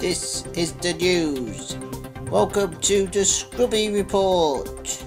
This is the news. Welcome to the Scrubby Report.